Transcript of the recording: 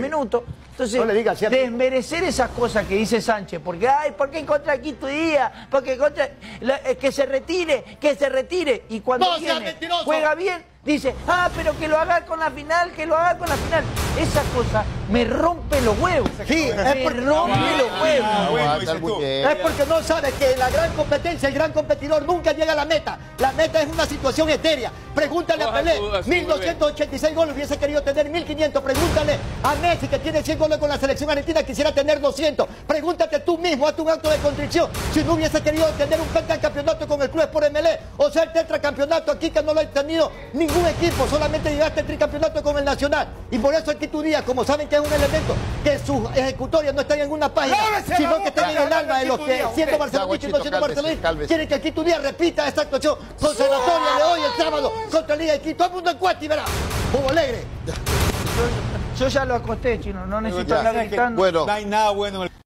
minutos. Entonces, No le diga cierto. desmerecer esas cosas que dice Sánchez, porque, ay, ¿por qué en contra de Quito Día? Porque en contra, la- eh, que se retire, que se retire. Y cuando No viene, juega bien, dice, ah, pero que lo haga con la final, que lo haga con la final. Esa cosa me rompe los huevos. Sí, es porque- rompe los huevos. Ah, bueno. Es porque no sabe que en la gran competencia el gran competidor nunca llega a la meta. La meta es una situación etérea. Pregúntale a Pelé, su- su 1286 goles, hubiese querido tener 1500. Pregúntale a Messi, que tiene 100 goles con la selección argentina, quisiera tener 200. Pregúntate tú mismo, hazte un acto de contrición. Si no hubiese querido tener un pentacampeonato con el club por MLE, o sea, el tetracampeonato aquí que no lo ha tenido ningún equipo, solamente llegaste al tricampeonato con el Nacional. Y por eso aquí tu día, como saben que es un elemento que sus ejecutorias no están en una página, ¡Lávese la sino boca! que están en el alma de los que siendo usted. barcelonistas y no siendo cálmese. quieren que aquí tu día repita esta actuación conservatoria de hoy, el sábado, contra Liga de Quito. Todo el mundo en cuati, verá. Hugo Alegre. Yo ya lo acosté, chino, no necesito hablar gritando. Bueno. No hay nada bueno en el